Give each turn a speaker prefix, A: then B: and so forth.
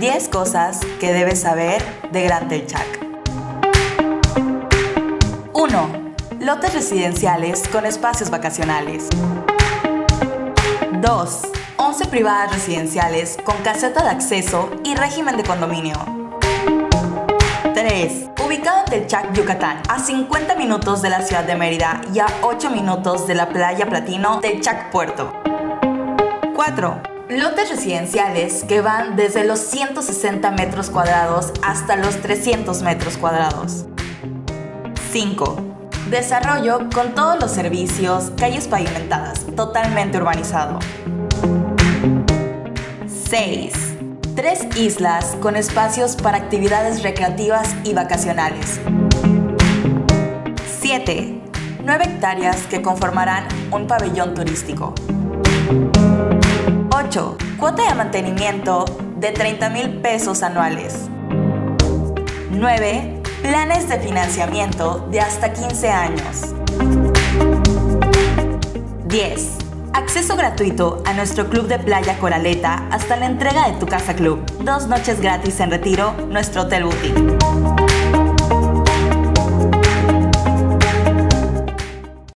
A: 10 cosas que debes saber de Gran Telchac. 1. Lotes residenciales con espacios vacacionales. 2. 11 privadas residenciales con caseta de acceso y régimen de condominio. 3. Ubicado en Telchac, Yucatán, a 50 minutos de la ciudad de Mérida y a 8 minutos de la playa Platino Telchac Puerto. 4. Lotes residenciales que van desde los 160 metros cuadrados hasta los 300 metros cuadrados. 5. Desarrollo con todos los servicios, calles pavimentadas, totalmente urbanizado. 6. Tres islas con espacios para actividades recreativas y vacacionales. 7. 9 hectáreas que conformarán un pabellón turístico. 8. Cuota de mantenimiento de 30 mil pesos anuales. 9. Planes de financiamiento de hasta 15 años. 10. Acceso gratuito a nuestro club de playa Coraleta hasta la entrega de tu casa club. Dos noches gratis en retiro, nuestro hotel boutique.